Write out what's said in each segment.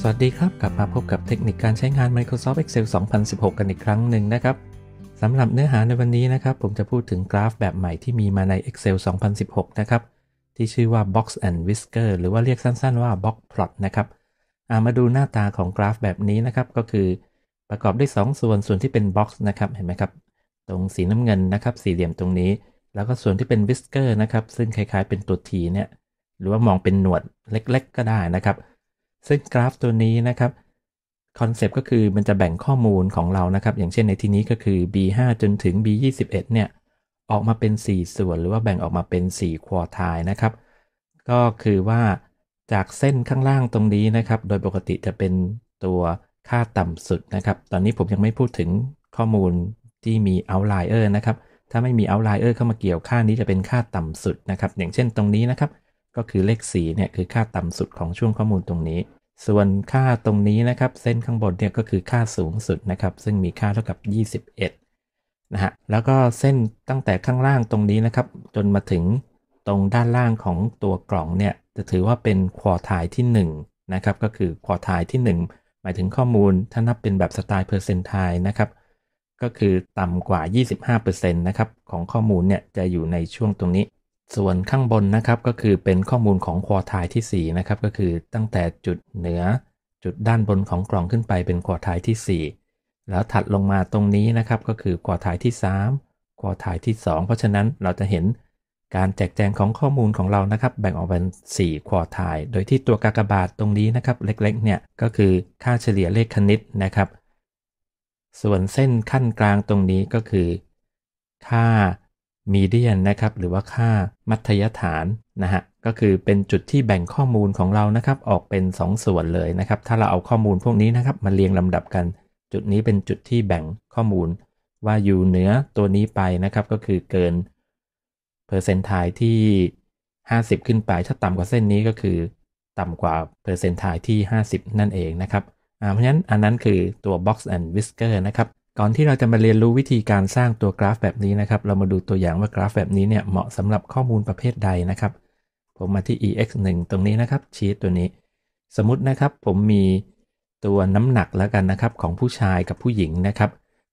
สวัสดีครับ กลับมาพบกับเทคนิคการใช้งาน Microsoft Excel 2016 กันอีกครั้งหนึ่งนะครับสำหรับเนื้อหาในวันนี้นะครับ ผมจะพูดถึงกราฟแบบใหม่ที่มีมาใน Excel 2016 นะครับ ที่ชื่อว่า Box and Whisker หรือว่าเรียกสั้นๆว่า Box Plot นะครับามาดูหน้าตาของกราฟแบบนี้นะครับ ก็คือประกอบด้วย 2 ส่วนส่วนที่เป็น Box นะครับเห็นไหมครับ ตรงสีน้ำเงินนะครับ สี่เหลี่ยมตรงนี้ แล้วก็ส่วนที่เป็น Whisker นะครับซึ่งคล้ายๆ เป็นตัวทีเนี่ยหรือว่ามองเป็นหนวดเล็ก ๆ ก็ได้นะครับ ซึ่งกราฟตัวนี้นะครับคอนเซปต์ก็คือมันจะแบ่งข้อมูลของเรานะครับ อย่างเช่นในที่นี้ก็คือ B5 จนถึง B21 เนี่ยออกมาเป็น 4 ส่วน หรือว่าแบ่งออกมาเป็น4ควอทายนะครับ ก็คือว่าจากเส้นข้างล่างตรงนี้นะครับ โดยปกติจะเป็นตัวค่าต่ำสุดนะครับ ตอนนี้ผมยังไม่พูดถึงข้อมูลที่มี outlier นะครับ ถ้าไม่มี outlier เข้ามาเกี่ยวค่านี้จะเป็นค่าต่ำสุดนะครับ อย่างเช่นตรงนี้นะครับ ก็คือเลข4เนี่ยคือค่าต่ำสุดของช่วงข้อมูลตรงนี้ ส่วนค่าตรงนี้นะครับ เส้นข้างบนเนี่ยก็คือค่าสูงสุดนะครับ ซึ่งมีค่าเท่ากับ 21 นะฮะ แล้วก็เส้นตั้งแต่ข้างล่างตรงนี้นะครับ จนมาถึงตรงด้านล่างของตัวกล่องเนี่ย จะถือว่าเป็น quartile ที่1นะครับ ก็คือ quartile ที่ 1 หมายถึงข้อมูลถ้านับเป็นแบบสไตล์เพอร์เซนต์ไทนะครับ ก็คือต่ำกว่า 25%นะครับของข้อมูลเนี่ยจะอยู่ในช่วงตรงนี้ ส่วนข้างบนนะครับก็คือเป็นข้อมูลของควอไทยที่ 4 นะครับก็คือตั้งแต่จุดเหนือจุดด้านบนของกล่องขึ้นไปเป็นควอไทยที่ 4 แล้วถัดลงมาตรงนี้นะครับก็คือควอไทยที่ 3 ควอไทยที่ 2 เพราะฉะนั้นเราจะเห็นการแจกแจงของข้อมูลของเรานะครับ แบ่งออกเป็น 4 ควอไทยโดยที่ตัวกากบาทตรงนี้นะครับเล็กๆเนี่ยก็คือค่าเฉลี่ยเลขคณิตนะครับ ส่วนเส้นขั้นกลางตรงนี้ก็คือ ค่า มีเดียนนะครับหรือว่าค่ามัธยฐานนะฮะก็คือเป็นจุดที่แบ่งข้อมูลของเรานะครับออกเป็น 2 ส่วนเลยนะครับถ้าเราเอาข้อมูลพวกนี้นะครับมาเรียงลำดับกัน จุดนี้เป็นจุดที่แบ่งข้อมูล ว่าอยู่เหนือตัวนี้ไปนะครับก็คือเกินเปอร์เซนต์ไทที่ 50 ขึ้นไป ถ้าต่ำกว่าเส้นนี้ก็คือ ต่ำกว่าเปอร์เซนต์ไทที่ 50 นั่นเองนะครับเพราะฉะนั้นอันนั้นคือตัว box and whisker นะครับ ก่อนที่เราจะมาเรียนรู้วิธีการสร้างตัวกราฟแบบนี้นะครับ เรามาดูตัวอย่างว่ากราฟแบบนี้เนี่ยเหมาะสำหรับข้อมูลประเภทใดนะครับ ผมมาที่ ex1 ตรงนี้นะครับ ชีตตัวนี้ สมมตินะครับผมมีตัวน้ำหนักแล้วกันนะครับ ของผู้ชายกับผู้หญิงนะครับ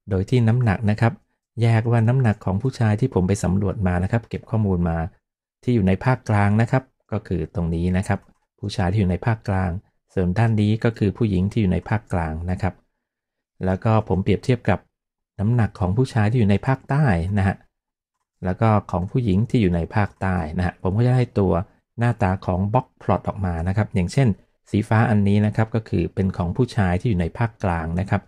โดยที่น้ำหนักนะครับ แยกว่าน้ำหนักของผู้ชายที่ผมไปสำรวจมานะครับ เก็บข้อมูลมา ที่อยู่ในภาคกลางนะครับ ก็คือตรงนี้นะครับ ผู้ชายที่อยู่ในภาคกลาง ส่วนด้านนี้ก็คือผู้หญิงที่อยู่ในภาคกลางนะครับ แล้วก็ผมเปรียบเทียบกับน้ำหนักของผู้ชายที่อยู่ในภาคใต้นะฮะ แล้วก็ของผู้หญิงที่อยู่ในภาคใต้นะฮะ ผมก็จะได้ตัวหน้าตาของบล็อกพลอตออกมานะครับ อย่างเช่น สีฟ้าอันนี้นะครับก็คือเป็นของผู้ชายที่อยู่ในภาคกลางนะครับ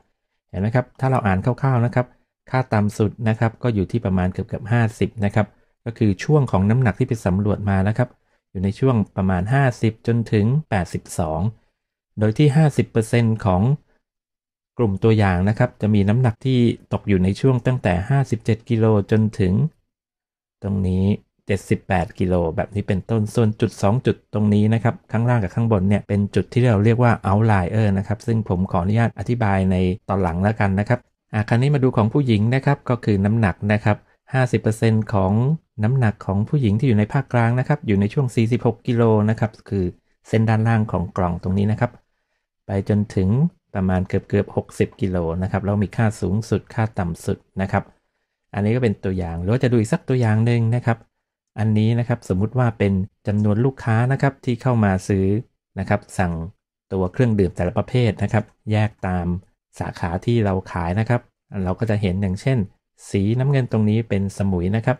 เห็นไหมครับ ถ้าเราอ่านคร่าวๆนะครับ ค่าต่ำสุดนะครับก็อยู่ที่ประมาณเกือบเกือบ50นะครับ ก็คือช่วงของน้ำหนักที่ไปสำรวจมานะครับ อยู่ในช่วงประมาณ 50 จนถึง 82 โดยที่ 50%ของ กลุ่มตัวอย่างนะครับ จะมีน้ำหนักที่ตกอยู่ในช่วงตั้งแต่ 57 กิโลจนถึง ตรงนี้ 78 กิโลแบบนี้เป็นต้นส่วนจุด 2 จุดตรงนี้นะครับ ข้างล่างกับข้างบนเนี่ยเป็นจุดที่เราเรียกว่า outlier นะครับ ซึ่งผมขออนุญาตอธิบายในตอนหลังแล้วกันนะครับอะคราวนี้มาดูของผู้หญิงนะครับก็คือน้ำหนักนะครับ50%ของน้ำหนักของผู้หญิงที่อยู่ในภาคกลางนะครับ อยู่ในช่วง 46 กิโลนะครับ คือเส้นด้านล่างของกล่องตรงนี้นะครับ ไปจนถึง ประมาณเกือบเกือบ 60 กิโลนะครับ แล้วมีค่าสูงสุดค่าต่ำสุดนะครับ อันนี้ก็เป็นตัวอย่างหรือจะดูอีกสักตัวอย่างหนึ่งนะครับ อันนี้นะครับสมมุติว่าเป็นจำนวนลูกค้านะครับที่เข้ามาซื้อนะครับ สั่งตัวเครื่องดื่มแต่ละประเภทนะครับ แยกตามสาขาที่เราขายนะครับ เราก็จะเห็นอย่างเช่น สีน้ำเงินตรงนี้เป็นสมุยนะครับ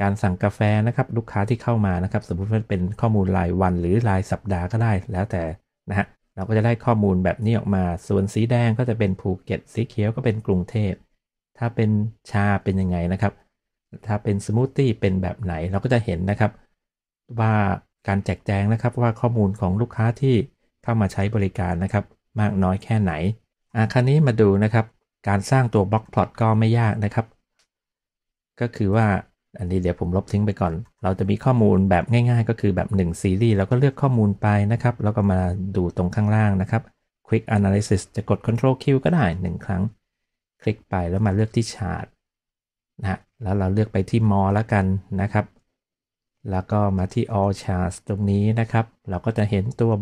การสั่งกาแฟนะครับลูกค้าที่เข้ามานะครับ สมมุติว่าเป็นข้อมูลรายวันหรือรายสัปดาห์ก็ได้แล้วแต่นะฮะ เราก็จะได้ข้อมูลแบบนี้ออกมา ส่วนสีแดงก็จะเป็นภูเก็ต สีเขียวก็เป็นกรุงเทพ ถ้าเป็นชาเป็นยังไงนะครับ ถ้าเป็นสมูทตี้เป็นแบบไหนเราก็จะเห็นนะครับ ว่าการแจกแจงนะครับว่าข้อมูลของลูกค้าที่เข้ามาใช้บริการนะครับ มากน้อยแค่ไหนอะคราวนี้มาดูนะครับ การสร้างตัวบล็อกพลอตก็ไม่ยากนะครับ ก็คือว่า อันนี้เดี๋ยวผมลบทิ้งไปก่อน เราจะมีข้อมูลแบบง่ายๆ ก็คือแบบ 1 ซีรีส์เราก็เลือกข้อมูลไปนะครับ แล้วก็มาดูตรงข้างล่างนะครับ Quick Analysis จะกด Ctrl Q ก็ได้ 1 ครั้ง คลิกไปแล้วมาเลือกที่ Chart นะแล้วเราเลือกไปที่ mo แล้วกันนะครับ แล้วก็มาที่ all charts ตรงนี้นะครับ เราก็จะเห็นตัว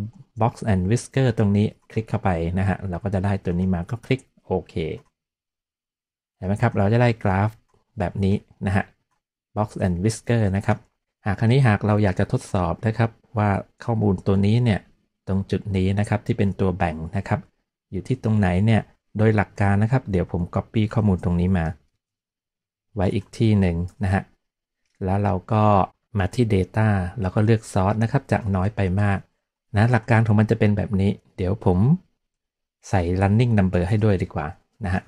box and whisker ตรงนี้คลิกเข้าไปนะฮะ เราก็จะได้ตัวนี้มาก็คลิกโอเค เห็นไหมครับ เราจะได้กราฟแบบนี้นะฮะ box and whisker นะครับ หากครั้นี้หากเราอยากจะทดสอบนะครับว่าข้อมูลตัวนี้เนี่ยตรงจุดนี้นะครับที่เป็นตัวแบ่งนะครับ อยู่ที่ตรงไหนเนี่ยโดยหลักการนะครับ เดี๋ยวผม Copy ข้อมูลตรงนี้มา ไว้อีกที่หนึ่งนะฮะแล้วเราก็มาที่ Data แล้วก็เลือก Source นะครับ จากน้อยไปมากนะหลักการของมันจะเป็นแบบนี้ เดี๋ยวผมใส่ running number ให้ด้วยดีกว่านะฮะ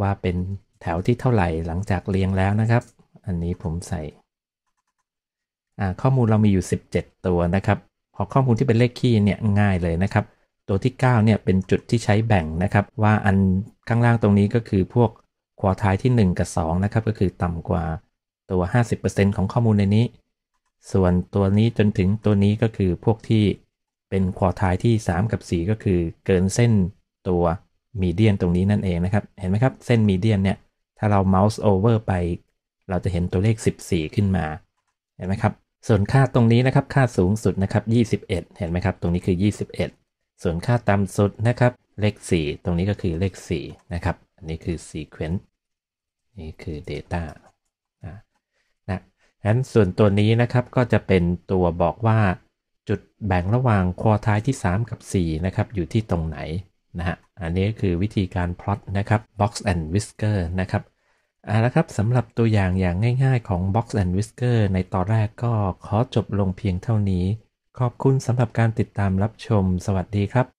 ว่าเป็นแถวที่เท่าไหร่หลังจากเรียงแล้วนะครับ อันนี้ผมใส่ข้อมูลเรามีอยู่ 17 ตัวนะครับพอข้อมูลที่เป็นเลขคี่เนี่ยง่ายเลยนะครับ ตัวที่ 9 เนี่ยเป็นจุดที่ใช้แบ่งนะครับ ว่าอันข้างล่างตรงนี้ก็คือพวกควอทายที่ 1 กับ 2 นะครับ ก็คือต่ำกว่าตัว 50%ของข้อมูลในนี้ ส่วนตัวนี้จนถึงตัวนี้ก็คือพวกที่เป็นควอทายที่ 3 กับ 4 ก็คือเกินเส้นตัวมีเดียนตรงนี้นั่นเองนะครับ เห็นไหมครับ เส้นมีเดียนเนี่ย ถ้าเราเมาส์โอเวอร์ไป เราจะเห็นตัวเลข 14 ขึ้นมา เห็นไหมครับ ส่วนค่าตรงนี้นะครับ ค่าสูงสุดนะครับ 21 เห็นไหมครับ ตรงนี้คือ 21 ส่วนค่าต่ำสุดนะครับ เลข 4 ตรงนี้ก็คือเลข 4 นะครับ อันนี้คือ sequence นี่คือ data นะนะงั้นส่วนตัวนี้นะครับ ก็จะเป็นตัวบอกว่าจุดแบ่งระหว่างควอทายที่ 3 กับ 4 นะครับ อยู่ที่ตรงไหนนะฮะ อันนี้คือวิธีการพลอตนะครับ box and whisker นะครับ เอาละครับสำหรับตัวอย่างอย่างง่ายๆของ box and whisker ในตอนแรกก็ขอจบลงเพียงเท่านี้ ขอบคุณสำหรับการติดตามรับชม สวัสดีครับ